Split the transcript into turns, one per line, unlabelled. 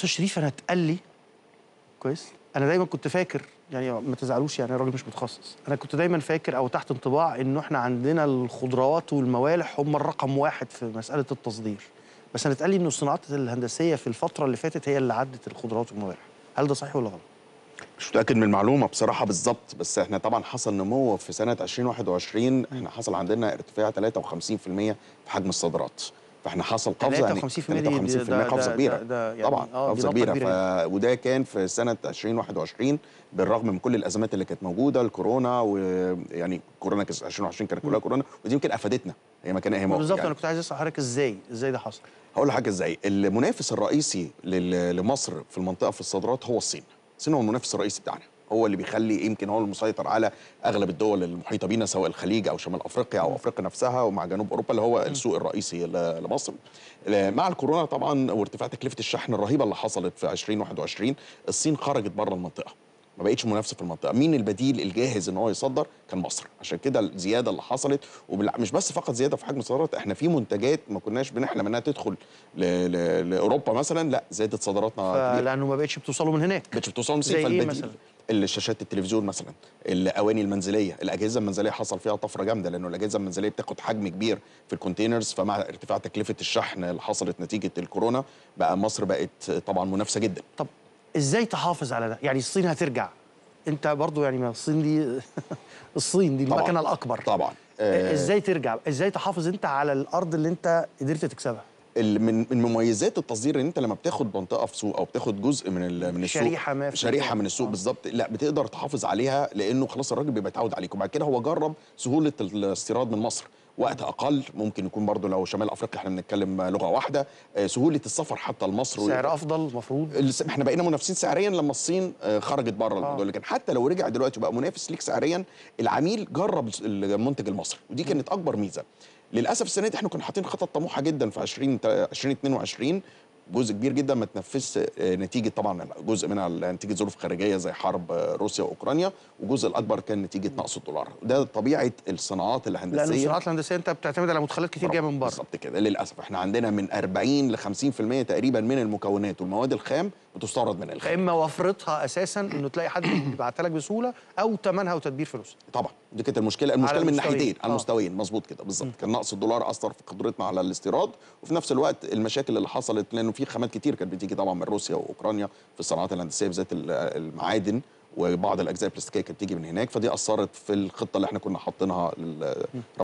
أستاذ شريف أنا اتقال لي كويس. أنا دايما كنت فاكر يعني ما تزعلوش يعني راجل مش متخصص. أنا كنت دايما فاكر أو تحت انطباع إنه إحنا عندنا الخضروات والموالح هم الرقم واحد في مسألة التصدير. بس أنا اتقال لي إنه الصناعات الهندسية في الفترة اللي فاتت هي اللي عدت الخضروات والموالح. هل ده صحيح ولا غلط؟
مش متأكد من المعلومة بصراحة بالظبط بس إحنا طبعا حصل نمو في سنة 2021 إحنا حصل عندنا ارتفاع 53% في حجم الصادرات. فاحنا حصل قفزة يعني
53% دي- دي-
53%
ده- قفزة
كبيرة.
ده- ده يعني
طبعا
آه،
قفزة
كبيرة.
ف... وده كان في سنة 2021 بالرغم من كل الأزمات اللي كانت موجودة الكورونا ويعني كورونا كانت 2020 كانت كلها كورونا ودي يمكن أفادتنا. هي ما كان هي
بالظبط
يعني.
أنا كنت عايز أسأل حضرتك إزاي إزاي ده حصل؟
هقول لحضرتك إزاي. المنافس الرئيسي لمصر في المنطقة في الصادرات هو الصين. الصين هو المنافس الرئيسي بتاعنا. هو اللي بيخلي يمكن هو المسيطر على أغلب الدول المحيطة بينا سواء الخليج أو شمال أفريقيا أو أفريقيا نفسها ومع جنوب أوروبا اللي هو السوق الرئيسي لمصر. مع الكورونا طبعا وارتفاع تكلفه الشحن الرهيبة اللي حصلت في 2021 الصين خرجت بره المنطقة. ما بقتش منافسة في المنطقة. مين البديل الجاهز إن هو يصدر؟ كان مصر. عشان كده الزيادة اللي حصلت ومش بس فقط زيادة في حجم الصادرات إحنا في منتجات ما كناش بنحلم إنها تدخل ل... ل... لأوروبا مثلا لا زادت صادراتنا
لأنه ما بقتش بتوصلوا من هناك.
بقتش بتوصل من
زي إيه
الصين
مثلا؟
الشاشات التلفزيون مثلا الأواني المنزلية الأجهزة المنزلية حصل فيها طفرة جامدة لأنه الأجهزة المنزلية بتاخد حجم كبير في الكونتينرز فمع ارتفاع تكلفة الشحن اللي حصلت نتيجة الكورونا بقى مصر بقت طبعا منافسة جدا.
طب إزاي تحافظ على ده؟ يعني الصين هترجع. أنت برضو يعني ما الصين دي الصين دي. المكنة الأكبر.
طبعا. آه،
إزاي ترجع؟ إزاي تحافظ أنت على الأرض اللي أنت قدرت تكسبها؟
من من مميزات التصدير إن أنت لما بتاخد منطقة في سوق أو بتاخد جزء من من السوق
شريحة ما في شريحة.
من السوق
آه.
بالظبط لا بتقدر تحافظ عليها لأنه خلاص الراجل بيبقى اتعود عليك. وبعد كده هو جرب سهولة الاستيراد من مصر. وقت أقل ممكن يكون برضو لو شمال أفريقيا إحنا بنتكلم لغة واحدة آه، سهولة السفر حتى لمصر.
سعر أفضل المفروض
إحنا بقينا منافسين سعريا لما الصين آه، خرجت بره الموضوع. لكن حتى لو رجع دلوقتي وبقى منافس ليك سعريا العميل جرب المنتج المصري. ودي كانت أكبر ميزة. للأسف السنة دي إحنا كنا حاطين خطط طموحة جدا في 20 تا- 2022 جزء كبير جدا ما تنفذش آه، نتيجة طبعا جزء منها نتيجة ظروف خارجية زي حرب آه، روسيا وأوكرانيا والجزء الأكبر كان نتيجة نقص الدولار. ده طبيعة الصناعات الهندسية.
لأن الصناعات الهندسية أنت بتعتمد على مدخلات كتير جاية من بره.
بالظبط كده للأسف. إحنا عندنا من 40 ل 50% تقريبا من المكونات والمواد الخام بتستورد من الخارج.
إما وفرتها أساسا إنه تلاقي حد يبعتها لك بسهولة أو ثمنها وتدبير فلوسها
طبعا. دي كانت المشكلة. المشكلة من. ناحيتين على
آه.
المستويين. مظبوط كده بالظبط. كان نقص الدولار أثر في قدرتنا على الاستيراد وفي نفس الوقت المشاكل اللي حصلت لأنه في خامات كتير كانت بتيجي طبعا من روسيا وأوكرانيا في الصناعات الهندسية بالذات ال- المعادن وبعض الأجزاء البلاستيكية كانت بتيجي من هناك. فدي أثرت في الخطة اللي إحنا كنا حاطينها